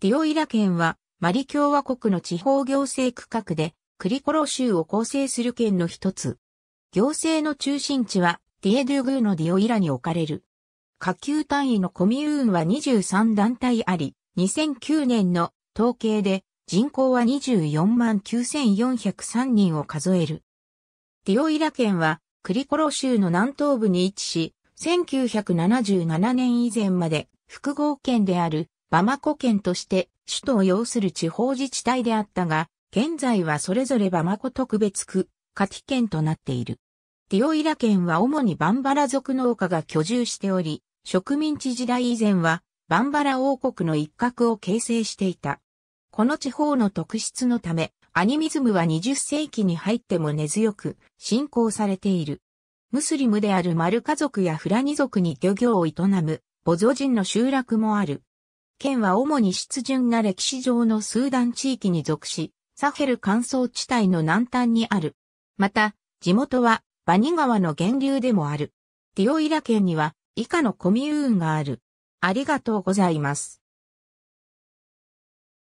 ディオイラ県はマリ共和国の地方行政区画でクリコロ州を構成する県の一つ。行政の中心地はディエドゥグーのディオイラに置かれる。下級単位のコミューンは23団体あり、2009年の統計で人口は24万9403人を数える。ディオイラ県はクリコロ州の南東部に位置し、1977年以前まで複合県であるバマコ県として首都を要する地方自治体であったが、現在はそれぞれバマコ特別区、カティ県となっている。ディオイラ県は主にバンバラ族農家が居住しており、植民地時代以前はバンバラ王国の一角を形成していた。この地方の特質のため、アニミズムは20世紀に入っても根強く信仰されている。ムスリムであるマルカ族やフラニ族に漁業を営むボゾ人の集落もある。県は主に湿潤な歴史上のスーダン地域に属し、サヘル乾燥地帯の南端にある。また、地元はバニ川の源流でもある。ディオイラ県には以下のコミューンがある。ありがとうございます。